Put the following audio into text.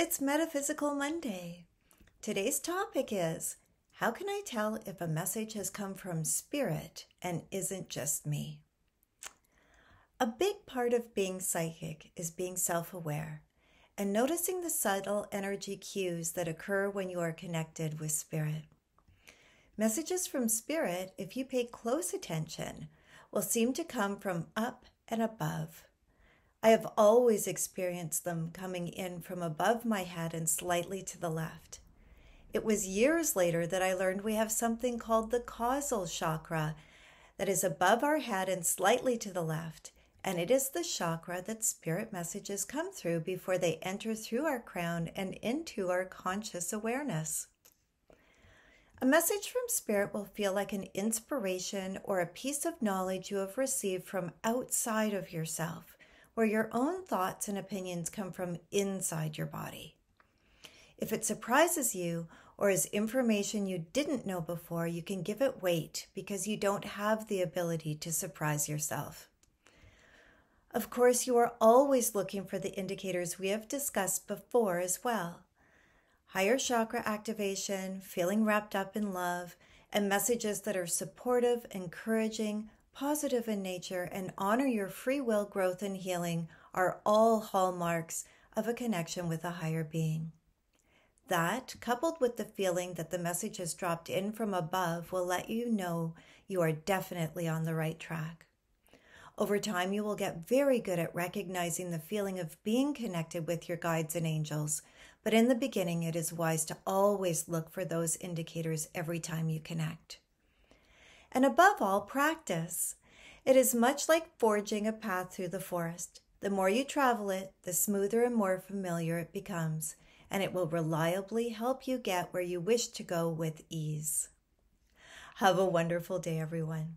It's Metaphysical Monday. Today's topic is How can I tell if a message has come from spirit and isn't just me? A big part of being psychic is being self aware and noticing the subtle energy cues that occur when you are connected with spirit. Messages from spirit, if you pay close attention, will seem to come from up and above I have always experienced them coming in from above my head and slightly to the left. It was years later that I learned we have something called the causal chakra that is above our head and slightly to the left, and it is the chakra that spirit messages come through before they enter through our crown and into our conscious awareness. A message from spirit will feel like an inspiration or a piece of knowledge you have received from outside of yourself where your own thoughts and opinions come from inside your body. If it surprises you or is information you didn't know before, you can give it weight because you don't have the ability to surprise yourself. Of course, you are always looking for the indicators we have discussed before as well higher chakra activation, feeling wrapped up in love, and messages that are supportive, encouraging, positive in nature, and honor your free will growth and healing are all hallmarks of a connection with a higher being. That, coupled with the feeling that the message has dropped in from above, will let you know you are definitely on the right track. Over time, you will get very good at recognizing the feeling of being connected with your guides and angels, but in the beginning, it is wise to always look for those indicators every time you connect and above all, practice. It is much like forging a path through the forest. The more you travel it, the smoother and more familiar it becomes, and it will reliably help you get where you wish to go with ease. Have a wonderful day, everyone.